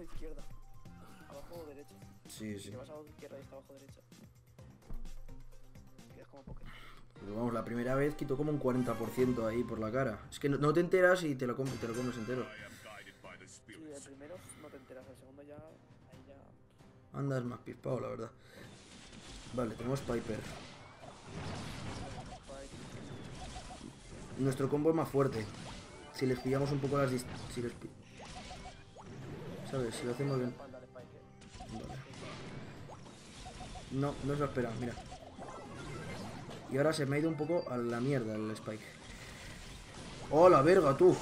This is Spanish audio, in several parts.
abajo izquierda. Abajo derecha. Sí, sí. Si vas abajo izquierda y está abajo derecha. Quedas como Pokémon. Pero vamos, la primera vez quitó como un 40% ahí por la cara. Es que no, no te enteras y te lo, com- te lo comes entero. Sí, el primero no te enteras, el segundo ya. Ahí ya. Andas más pispado, la verdad. Vale, tenemos Piper. Nuestro combo es más fuerte. Si les pillamos un poco las si les ¿Sabes? Si lo hacemos bien. No, no se lo espera, mira. Y ahora se me ha ido un poco a la mierda el Spike. ¡Oh, la verga, tú!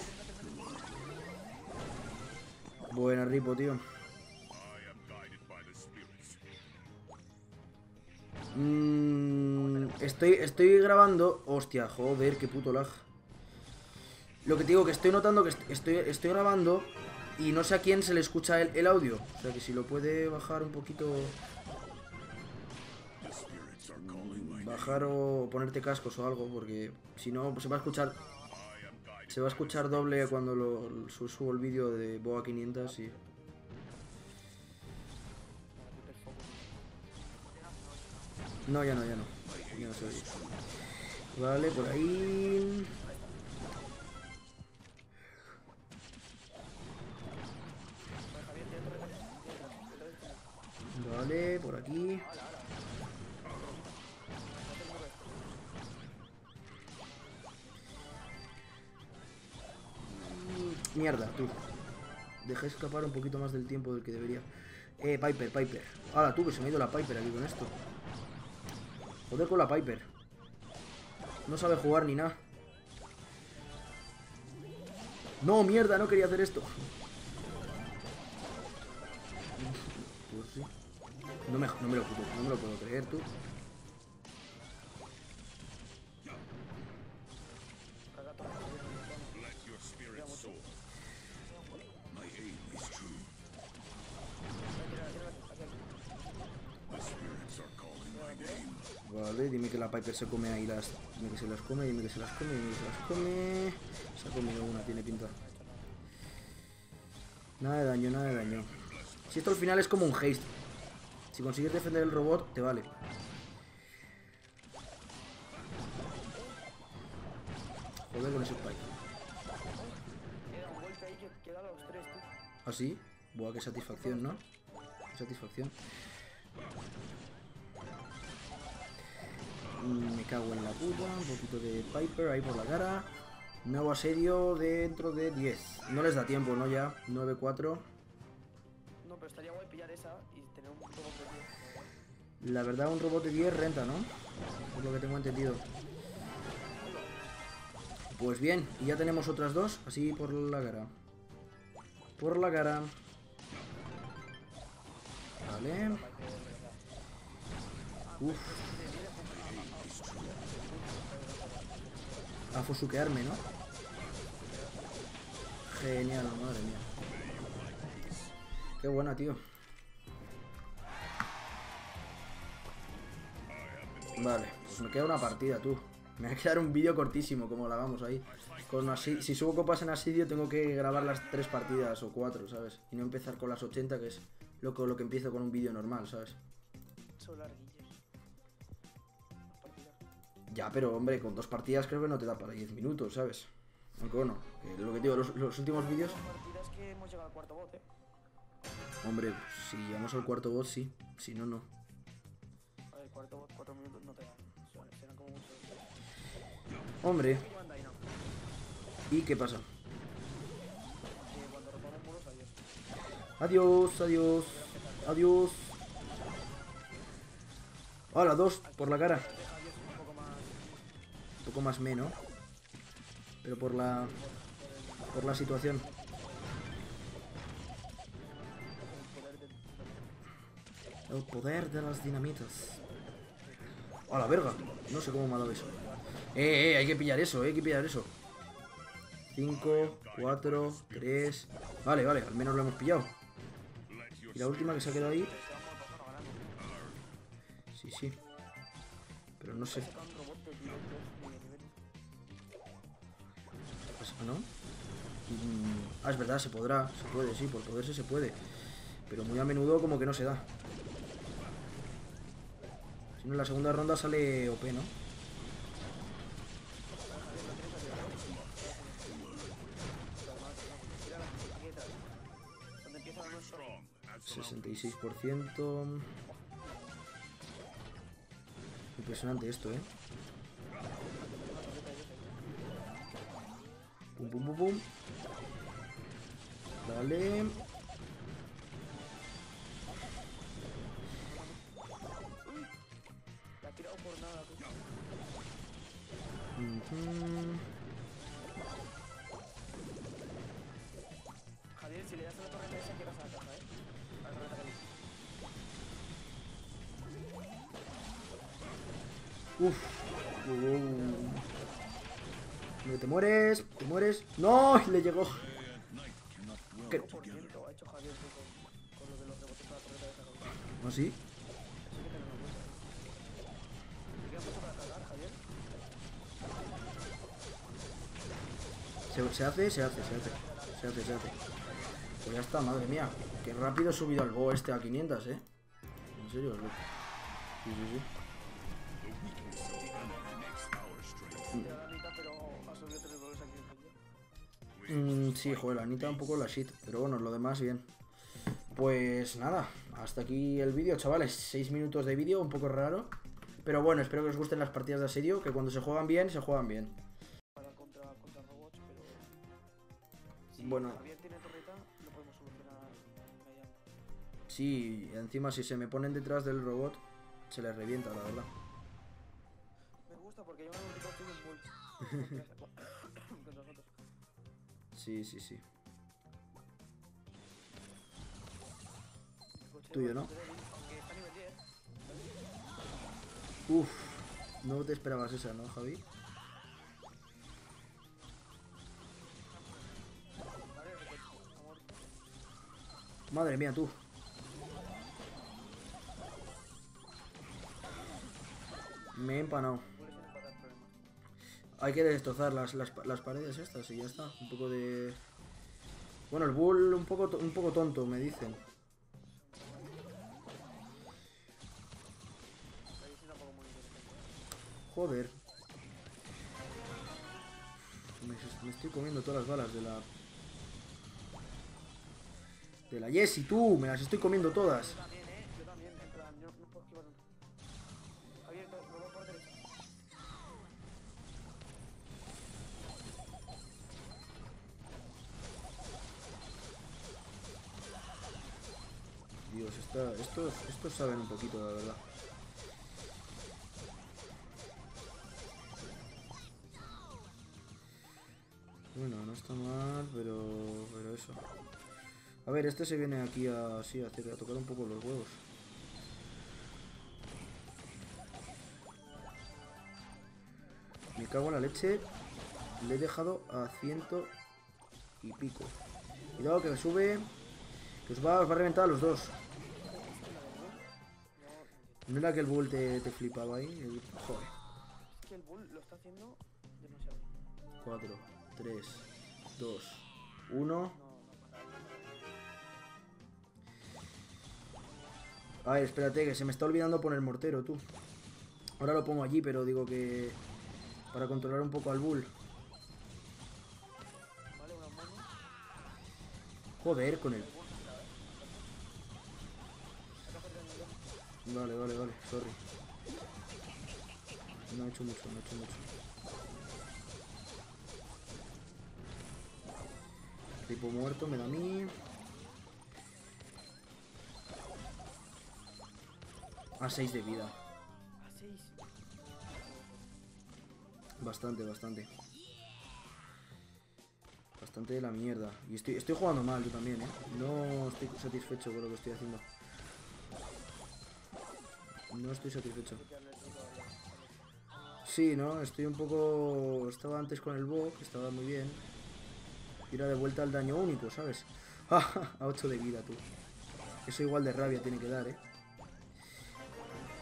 Buena, Ripo, tío. Mm, estoy, estoy grabando... Hostia, joder, qué puto lag. Lo que te digo, que estoy notando que est- estoy, estoy grabando y no sé a quién se le escucha el, audio. O sea que si lo puede bajar un poquito... Bajar o ponerte cascos o algo, porque si no se va a escuchar... Se va a escuchar doble cuando subo el vídeo de Boa 500 y... No, ya no, ya no. Ya no. Vale, por ahí... Por aquí. Mm, Mierda, tú. Dejé escapar un poquito más del tiempo del que debería. Eh, Piper, Piper. Ahora tú, que se me ha ido la Piper aquí con esto. Joder con la Piper. No sabe jugar ni nada. No, mierda, no quería hacer esto. Pues. No me, no me lo puedo, no me lo puedo creer, tú. Vale, dime que la Piper se come ahí las... Dime que se las come, dime que se las come, dime que se las come... Se ha comido una, tiene pinta. Nada de daño, nada de daño. Si esto al final es como un haste. Si consigues defender el robot, te vale. Joder con ese spike. Tú. ¿Así? Buah, qué satisfacción, ¿no? Qué satisfacción. Me cago en la puta. Un poquito de Piper ahí por la cara. Nuevo asedio dentro de 10. No les da tiempo, ¿no? Ya. 9-4. No, pero estaría guay pillar esa tener un robot de 10. La verdad, un robot de 10 renta, ¿no? Es lo que tengo entendido. Pues bien, y ya tenemos otras dos, así por la cara. Por la cara. Vale. Uf. A fusuquearme, ¿no? Genial, madre mía. Qué buena, tío. Vale, pues me queda una partida, tú. Me va a quedar un vídeo cortísimo, como la hagamos ahí. Con asi- si subo copas en Asidio, tengo que grabar las tres partidas o cuatro, ¿sabes? Y no empezar con las 80, que es lo, que- lo que empiezo con un vídeo normal, ¿sabes? Ya, pero hombre, con dos partidas creo que no te da para 10 minutos, ¿sabes? Aunque bueno, que lo que digo, los, los últimos vídeos... Partidas que hemos llegado al cuarto bot, eh. Hombre, si llegamos al cuarto boss, sí. Si no, no. A ver, cuarto bot, cuatro minutos Hombre. ¿y qué pasa? Adiós. Adiós, adiós. Hola, dos por la cara. Un poco más menos. Pero por la. Por la situación. El poder de las dinamitas. ¡A la verga! No sé cómo me ha dado eso. Eh, eh, hay que pillar eso, hay que pillar eso. 5, 4, 3. Vale, vale, al menos lo hemos pillado. Y la última que se ha quedado ahí. Sí, sí. Pero no sé. Saca un robot de nivel 2 de nivel. Pues, ¿no? Mm, Ah, es verdad, se podrá. Se puede, sí, por poderse se puede. Pero muy a menudo como que no se da. Si no, en la segunda ronda sale OP, ¿no? 66%. Impresionante esto, ¿eh? Pum, pum, pum, pum. Vale. La ha Uf. Uh. No, Te mueres, te mueres. ¡No! Le llegó. ¿Qué? 5% ha hecho Javier tú con, con lo de los rebotes para la torreta de esa caja. ¿Ah, sí? Se, se hace, se hace, se hace. Se hace, se hace. Pues ya está, madre mía. Qué rápido he subido al Bo este a 500, eh. En serio, loco. Sí, sí, sí. Mm, sí, joder, la Anita un poco la shit. Pero bueno, lo demás bien. Pues nada, hasta aquí el vídeo, chavales. 6 minutos de vídeo, un poco raro. Pero bueno, espero que os gusten las partidas de asedio, que cuando se juegan bien, se juegan bien. Para contra, contra robots, pero... Si Bueno. Tiene torreta, lo podemos solucionar. Sí, encima si se me ponen detrás del robot, se les revienta, la verdad. Me gusta porque un rico tuyo Sí, sí, sí. Tuyo, ¿no? Aunque está a nivel 10. Uf, no te esperabas esa, ¿no, Javi? Madre mía, tú. Me he empanado. Hay que destrozar las, las, pa- las paredes estas y ya está. Un poco de... Bueno, el bull un poco, un poco tonto, me dicen. Joder. Me, me estoy comiendo todas las balas de la... De la Jessie, tú. Me las estoy comiendo todas. Estos, saben un poquito, la verdad. Bueno, no está mal, pero, pero eso. A ver, este se viene aquí a, sí, a, tocar un poco los huevos. Me cago en la leche. Le he dejado a ciento y pico. Cuidado que sube. Que os va, os va a reventar a los dos. No, era que el bull te, te flipaba ahí. El- joder. es que el bull lo está haciendo demasiado. 4, 3, 2, 1. No, no, para, para. A ver, espérate, que se me está olvidando poner mortero, tú. Ahora lo pongo allí, pero digo que... Para controlar un poco al bull. Joder, con el... Vale, vale, vale, sorry. No he hecho mucho, no he hecho mucho. Tipo muerto me da a mí. A 6 de vida. A 6. Bastante, bastante. Bastante de la mierda. Y estoy, estoy jugando mal yo también, ¿eh? No estoy satisfecho con lo que estoy haciendo. No estoy satisfecho. Sí, ¿no? Estoy un poco... Estaba antes con el que estaba muy bien. Ahora de vuelta al daño único, ¿sabes? a 8 de vida, tú. Eso igual de rabia tiene que dar, ¿eh?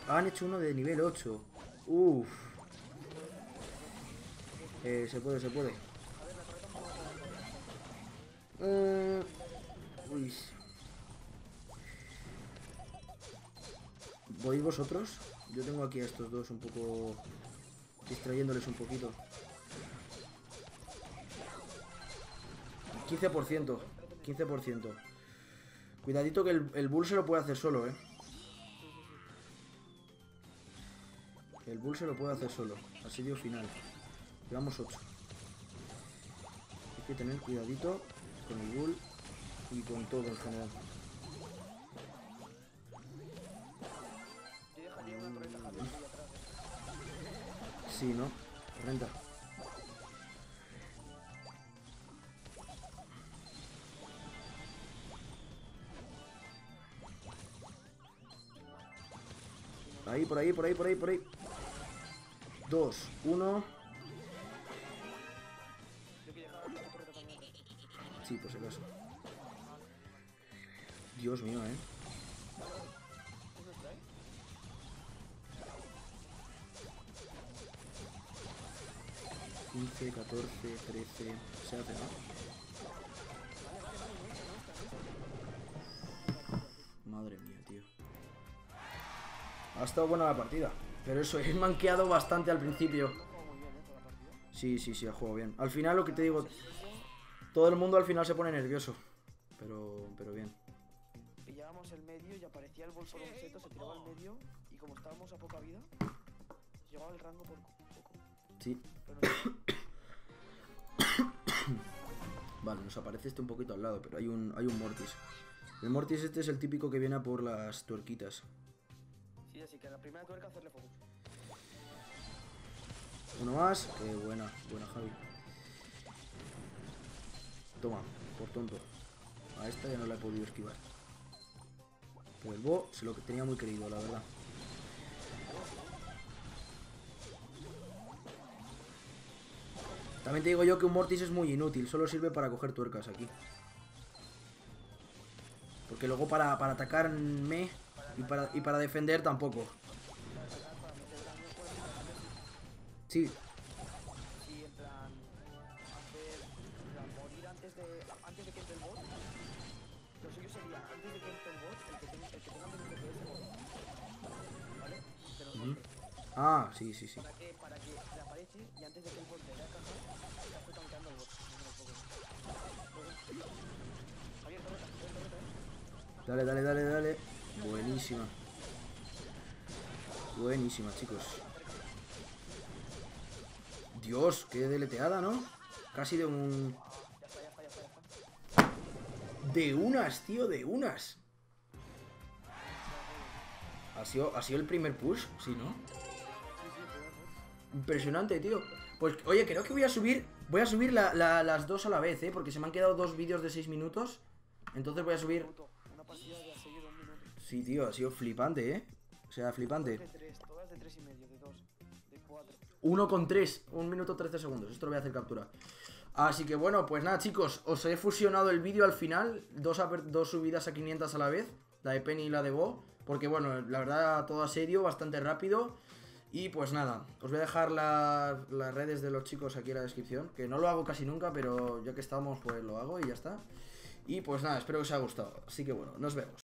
Han hecho uno de nivel 8. Uff. Eh, se puede, se puede. Eh, uy. ¿Voy vosotros? Yo tengo aquí a estos dos un poco... Distrayéndoles un poquito. 15%. 15%. Cuidadito que el, el bull se lo puede hacer solo, ¿eh? El bull se lo puede hacer solo. Asedio final. Llevamos 8. Hay que tener cuidadito con el bull y con todo en general. Eh. Sí, ¿no? Renta. Ahí, por ahí, por ahí, por ahí, por ahí. Dos, uno. Sí, por si acaso. Dios mío, eh. 15, 14, 13. Se hace, ¿no? Madre mía, tío. Ha estado buena la partida. Pero eso, he manqueado bastante al principio. Sí, sí, sí, ha jugado bien. Al final, lo que te digo, todo el mundo al final se pone nervioso. Pero, pero bien. Pillábamos el medio y aparecía el bol por un seto, se tiraba al medio y como estábamos a poca vida, llegaba el rango por poco. Sí. Pero Vale, nos aparece este un poquito al lado, pero hay un, hay un Mortis. El Mortis este es el típico que viene a por las tuerquitas. sí, así que la primera tuerca hacerle focus. Uno más. Qué buena, buena Javi. Toma, por tonto. A esta ya no la he podido esquivar. Pero el Bo se lo que tenía muy querido, la verdad. También te digo yo que un Mortis es muy inútil, solo sirve para coger tuercas aquí. Porque luego para, para atacarme y para, y para defender tampoco. Sí. Ah, sí, sí, sí. Para que, para que aparece y antes de que el bot le dé a cajar, ya estoy tanqueando el bot. Javier, torreta, Javier, torreta, eh. Dale, dale, dale, dale. Buenísima. Buenísima, chicos. Dios, qué deleteada, ¿no? Casi de un... De unas, tío, de unas. ¿Ha sido, ¿Ha sido el primer push? Sí, ¿no? Impresionante, tío. Pues, oye, creo que voy a subir... Voy a subir la- la- las dos a la vez, ¿eh? Porque se me han quedado dos vídeos de 6 minutos. Entonces voy a subir... A. Sí, tío, ha sido flipante, ¿eh? O sea, flipante. 1 con 3, 1 minuto 13 segundos. Esto lo voy a hacer captura. Así que bueno, pues nada, chicos, os he fusionado el vídeo al final. Dos, aper- dos subidas a 500 a la vez, la de Penny y la de Bo. Porque bueno, la verdad, todo a serio, bastante rápido. Y pues nada, os voy a dejar la- las redes de los chicos aquí en la descripción. Que no lo hago casi nunca, pero ya que estamos, pues lo hago y ya está. Y pues nada, espero que os haya gustado. Así que bueno, nos vemos.